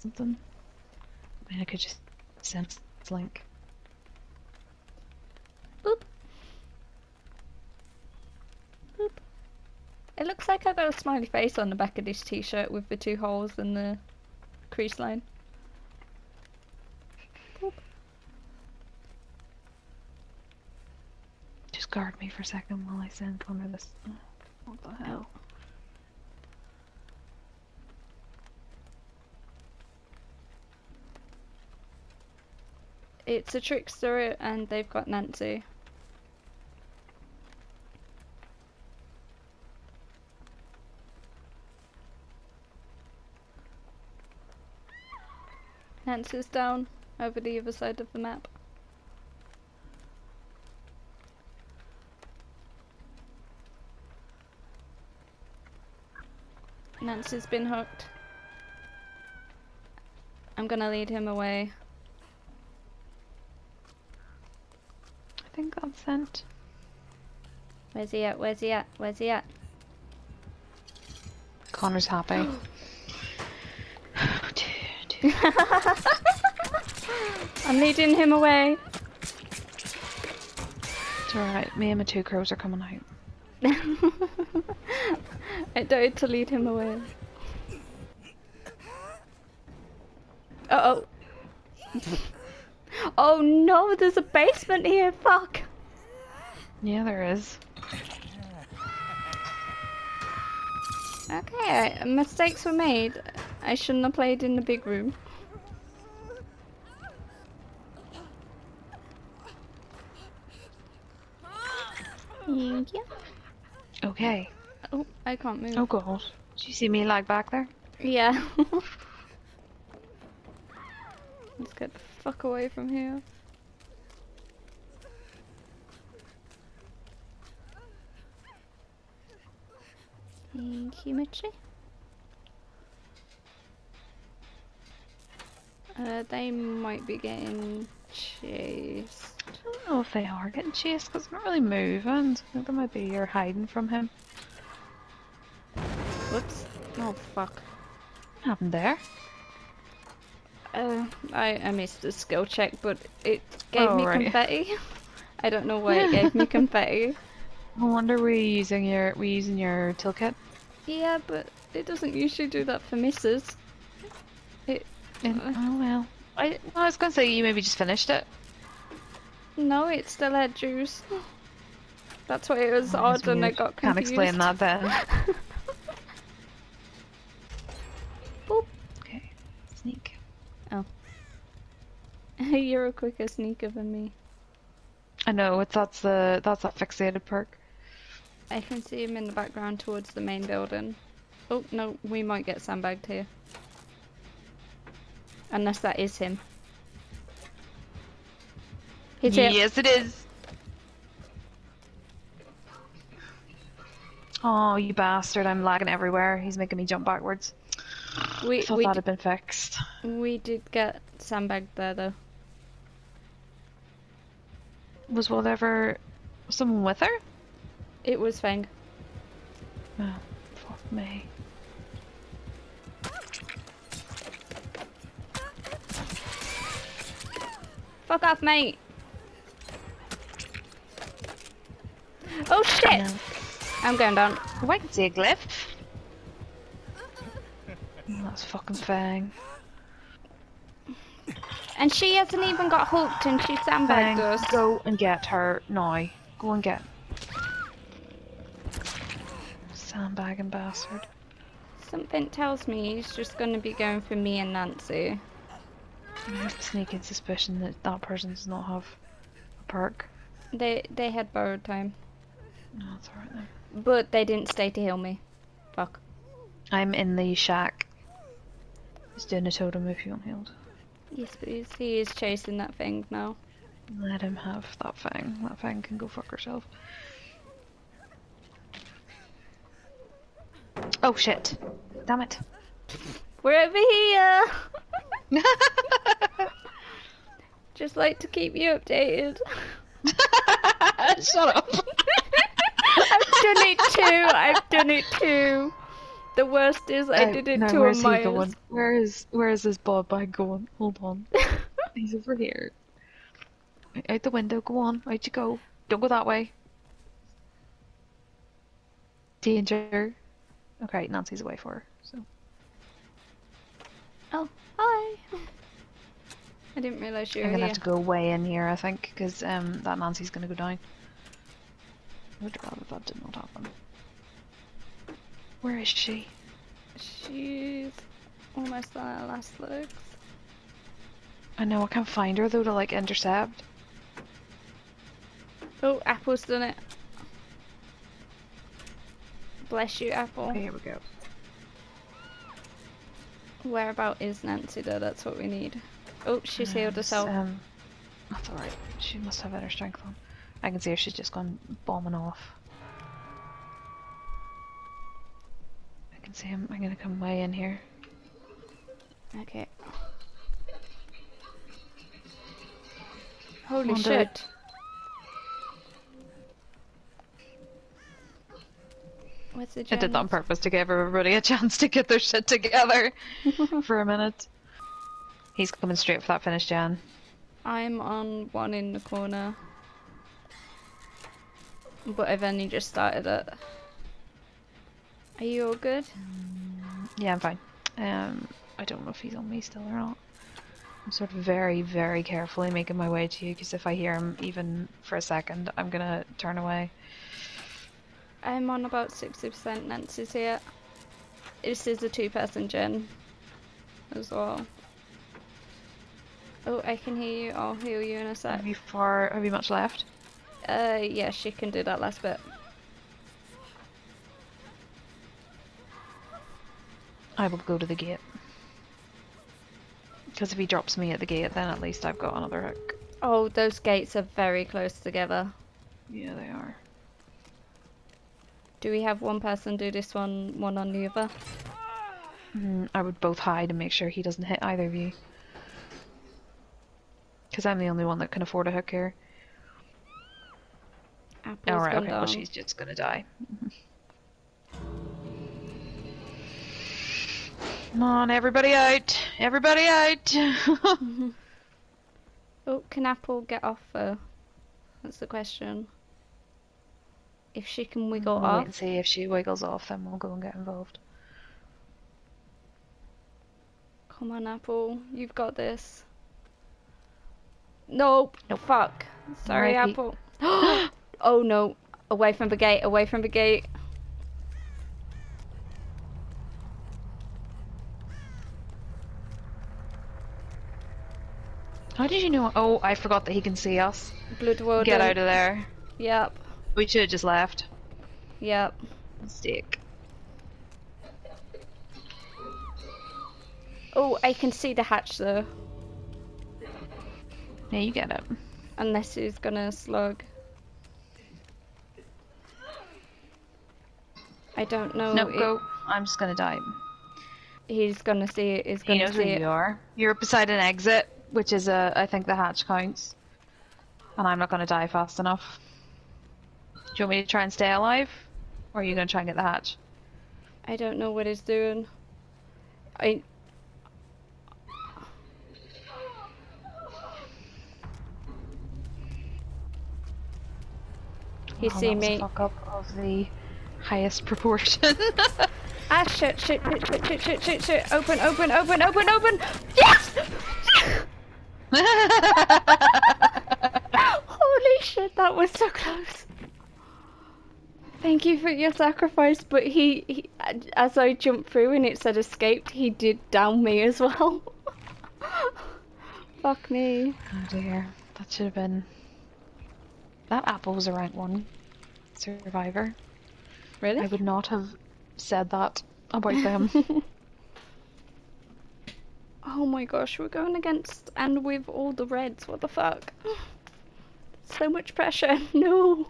something. I mean, I could just send link. Boop. Boop. It looks like I've got a smiley face on the back of this t-shirt with the two holes and the crease line. Boop. Just guard me for a second while I send one of this. What the hell? It's a trickster and they've got Nancy. Nancy's down over the other side of the map. Nancy's been hooked. I'm gonna lead him away. I think sent. Where's he at? Where's he at? Where's he at? Connor's happy. Oh, dude. I'm leading him away. It's alright, me and my two crows are coming out. I died to lead him away. Uh oh. oh no, there's a basement here, fuck! Yeah, there is. Okay, I- mistakes were made. I shouldn't have played in the big room. Thank you. Okay. Oh, I can't move. Oh god. Did you see me lag back there? Yeah. Let's get the fuck away from here. Thank you, Mitchie. Uh, they might be getting chased. I don't know if they are getting chased because they're not really moving. So I think they might be you're hiding from him. Whoops. Oh, fuck. What happened there? Uh, I, I missed the skill check, but it gave Oh, me right. confetti. I don't know why it gave me confetti. I wonder were you using your were you using your toolkit? Yeah, but it doesn't usually do that for misses. It Uh. oh well. I I was gonna say you maybe just finished it. no, it still had juice. That's why it was Oh, odd and I got Can't explain that then. Boop. Okay. Sneak. Oh. You're a quicker sneaker than me. I know it's that's the that's that fixated perk. I can see him in the background towards the main building. Oh no, we might get sandbagged here. Unless that is him. He's here. yes, it is. Oh, you bastard! I'm lagging everywhere. He's making me jump backwards. We Thought we, that had been fixed. we did get sandbagged there though. Was whatever someone with her? It was Feng. Oh, fuck me. Fuck off, mate. Oh shit! No. I'm going down. Oh, I can see a glyph. Oh, that's fucking Feng. And she hasn't even got hooked and she sandbagged Feng, us. go and get her now. Go and get. Sandbagging bastard. Something tells me he's just gonna be going for me and Nancy. I have a sneaking suspicion that that person does not have a perk. They they had borrowed time. No, that's alright then. But they didn't stay to heal me. Fuck. I'm in the shack. Just doing a totem if you want healed. Yes, please. He is chasing that thing now. Let him have that Feng. That Feng can go fuck herself. Oh shit. Damn it. We're over here! Just like to keep you updated. Shut up. I've done it too! I've done it too! The worst is I did it no, to a where's he Myers. going? Where is where is this ball bag going? Hold on. He's over here. Out the window, go on, out you go. Don't go that way. Danger. Okay, Nancy's away for her. So Oh, hi. I didn't realise you I'm were gonna here. have to go way in here, I think, because um that Nancy's gonna go down. I would rather that did not happen. Where is she? She's almost on her last legs. I know I can't find her though to like intercept. Oh, Apple's done it. Bless you, Apple. Okay, here we go. Whereabout is Nancy though? That's what we need. Oh, she's healed herself. Um, that's alright. She must have inner strength on. I can see her. She's just gone bombing off. I can see him. I'm gonna come way in here. Okay. Holy do shit. What's the I did that on purpose to give everybody a chance to get their shit together for a minute. He's coming straight for that finish, Jan. I'm on one in the corner. But I've only just started it. Are you all good? Yeah, I'm fine. Um, I don't know if he's on me still or not. I'm sort of very, very carefully making my way to you because if I hear him even for a second, I'm gonna turn away. I'm on about 60% Nancy's here. This is a two person gen as well. Oh, I can hear you. I'll heal you in a sec. Have you far? Have you much left? Uh, yeah, she can do that last bit. I will go to the gate. Because if he drops me at the gate, then at least I've got another hook. Oh, those gates are very close together. Yeah, they are. Do we have one person do this one, one on the other? Mm, I would both hide and make sure he doesn't hit either of you. Because I'm the only one that can afford a hook here. Apple's Alright, okay, down. well she's just gonna die. Come on, everybody out! Everybody out! Oh, can Apple get off though? That's the question. If she can wiggle we'll wait off. and see if she wiggles off, then we'll go and get involved. Come on, Apple. You've got this. Nope. Nope. Fuck. Sorry. Apple. oh no. Away from the gate. Away from the gate. How did you know? Oh, I forgot that he can see us. Blood Warden. Get out of there. Yep. We should have just left. Yep. Stick. Oh, I can see the hatch though. Yeah, you get it. Unless he's gonna slug. I don't know. no, it- go. I'm just gonna die. He's gonna see it. He's He gonna knows where it. you are. You're beside an exit, which is a. I think the hatch counts. And I'm not gonna die fast enough. Do you want me to try and stay alive, or are you gonna try and get the hatch? I don't know what he's doing. I. He Oh, see that was a me. Fuck up of the highest proportion. Ah shit shit shit shit shit shit shit shit. Open open open open open. Yes. Holy shit, that was so close. Thank you for your sacrifice, but he, he as I jumped through and it said escaped, he did down me as well. Fuck me. oh dear, that should have been. That apple was a rank one survivor. Really? I would not have said that about them. Oh my gosh, we're going against and with all the reds. What the fuck? So much pressure. No.